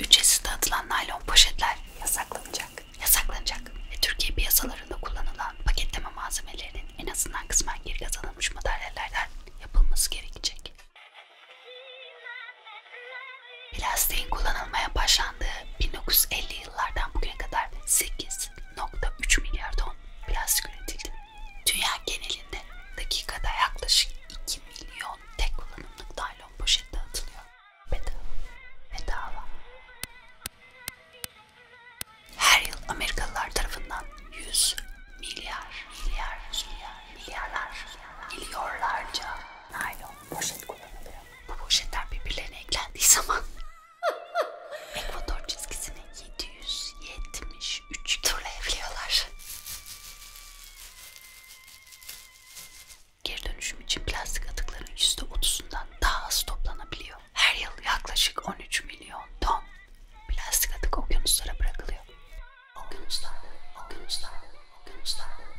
3'e sıtı atılan naylon poşetler.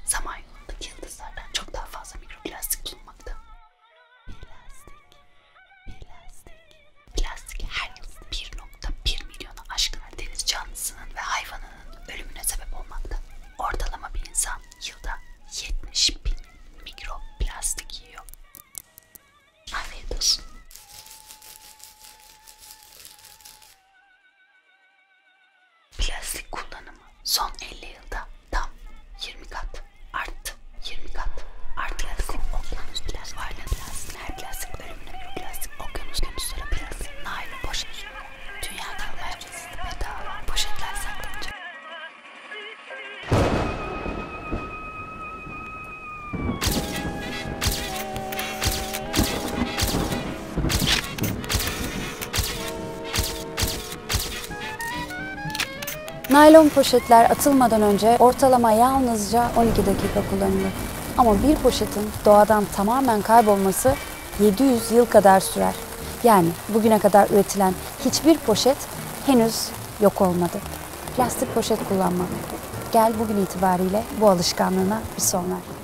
за май. 送。Naylon poşetler atılmadan önce ortalama yalnızca 12 dakika kullanılır. Ama bir poşetin doğadan tamamen kaybolması 700 yıl kadar sürer. Yani bugüne kadar üretilen hiçbir poşet henüz yok olmadı. Plastik poşet kullanmak. Gel bugün itibariyle bu alışkanlığına bir son ver.